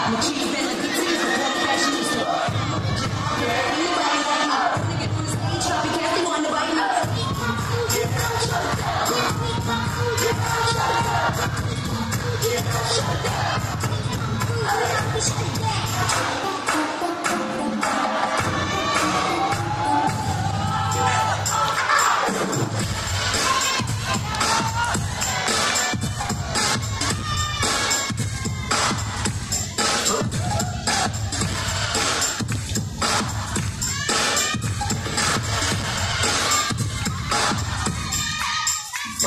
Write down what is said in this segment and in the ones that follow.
I'm a cheese and.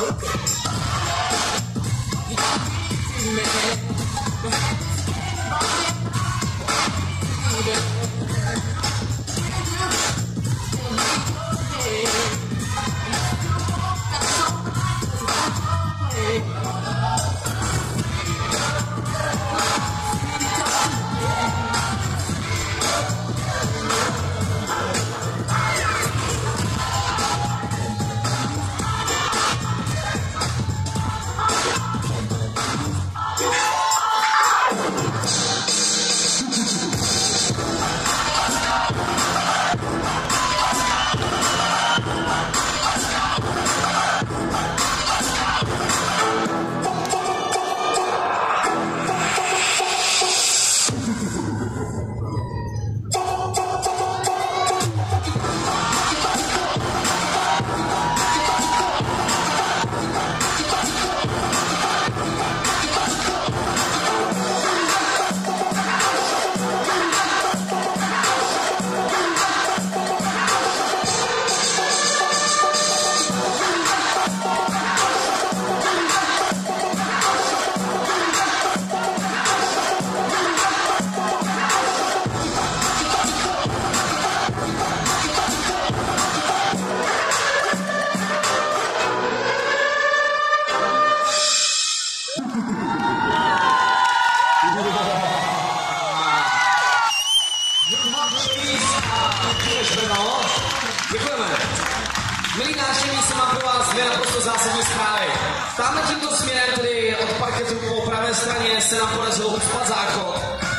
so good. Děkujeme. Milí návštěvní, jsem mám pro vás dvě naprosto zásadní zprávy. Tamhle tímto směrem, tedy od parketu po pravé straně, se nám podařilo uspat záchod.